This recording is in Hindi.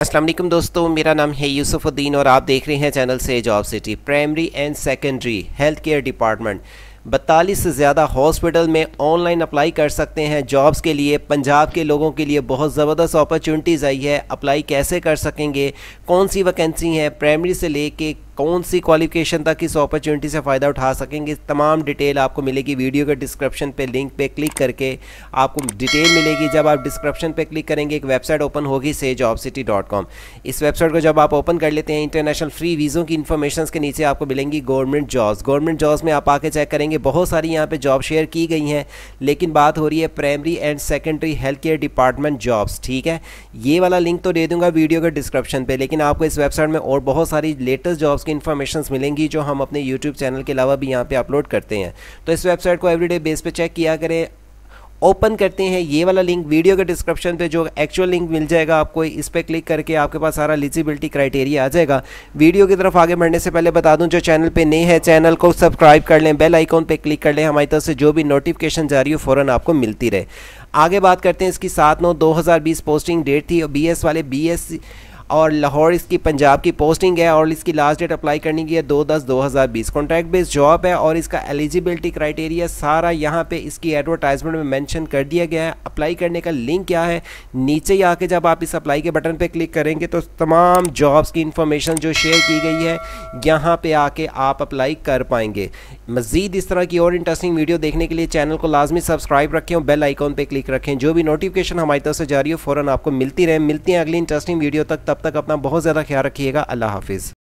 असलम दोस्तों, मेरा नाम है यूसुफुद्दीन और आप देख रहे हैं चैनल से job city, primary and secondary health care department. बतालीस से ज़्यादा हॉस्पिटल में ऑनलाइन अप्लाई कर सकते हैं जॉब्स के लिए। पंजाब के लोगों के लिए बहुत ज़बरदस्त अपॉर्चुनिटीज़ आई है। अप्लाई कैसे कर सकेंगे? कौन सी वैकेंसी है? प्राइमरी से लेके कौन सी क्वालिफिकेशन तक इस अपॉर्चुनिटी से फ़ायदा उठा सकेंगे तमाम डिटेल आपको मिलेगी वीडियो के डिस्क्रिप्शन पे लिंक पे क्लिक करके आपको डिटेल मिलेगी। जब आप डिस्क्रिप्शन पे क्लिक करेंगे, एक वेबसाइट ओपन होगी से जॉब सिटी डॉट कॉम इस वेबसाइट को जब आप ओपन कर लेते हैं इंटरनेशनल फ्री वीज़ों की इन्फॉर्मेशन के नीचे आपको मिलेंगी गवर्नमेंट जॉब्स गवर्नमेंट जॉब्स में आप आके चेक करेंगे, बहुत सारी यहाँ पर जॉब शेयर की गई हैं, लेकिन बात हो रही है primary and secondary health care department jobs ठीक है? ये वाला लिंक तो दे दूँगा वीडियो के डिस्क्रिप्शन पर लेकिन आपको इस वेबसाइट में और बहुत सारी लेटेस्ट जॉब्स की इन्फॉर्मेशन मिलेंगी, जो हम अपने यूट्यूब चैनल के अलावा भी यहाँ पर अपलोड करते हैं। तो इस वेबसाइट को एवरीडे बेस पर चेक किया करें। ओपन करते हैं ये वाला लिंक वीडियो के डिस्क्रिप्शन पे, जो एक्चुअल लिंक मिल जाएगा आपको। इस पर क्लिक करके आपके पास सारा एलिजिबिलिटी क्राइटेरिया आ जाएगा। वीडियो की तरफ़ आगे बढ़ने से पहले बता दूँ, जो चैनल पे नए हैं चैनल को सब्सक्राइब कर लें बेल आइकॉन पे क्लिक कर लें। हमारी तरफ़ से जो भी नोटिफिकेशन जारी हो, फ़ौरन आपको मिलती रहे। आगे बात करते हैं इसकी सात नौ दो पोस्टिंग डेट थी। और बीएस वाले बी और लाहौर इसकी पंजाब की पोस्टिंग है और इसकी लास्ट डेट अप्लाई करने की है दो दस दो हज़ार बीस। कॉन्ट्रैक्ट बेस्ड जॉब है और इसका एलिजिबिलिटी क्राइटेरिया सारा यहाँ पे इसकी एडवर्टाइजमेंट में मेंशन कर दिया गया है। अप्लाई करने का लिंक क्या है? नीचे ही आके जब आप इस अप्लाई के बटन पे क्लिक करेंगे तो तमाम जॉब्स की इन्फॉर्मेशन जो शेयर की गई है, यहाँ पर आके आप अप्लाई कर पाएँगे। मज़ीद इस तरह की और इंटरेस्टिंग वीडियो देखने के लिए चैनल को लाजमी सब्सक्राइब रखें और बेल आइकॉन पर क्लिक रखें। जो भी नोटिफिकेशन हमारी तरफ़ से जारी हो, फ़ौरन आपको मिलती रहे। मिलती हैं अगली इंटरेस्टिंग वीडियो तक तब तक अपना बहुत ज़्यादा ख्याल रखिएगा। अल्लाह हाफिज़।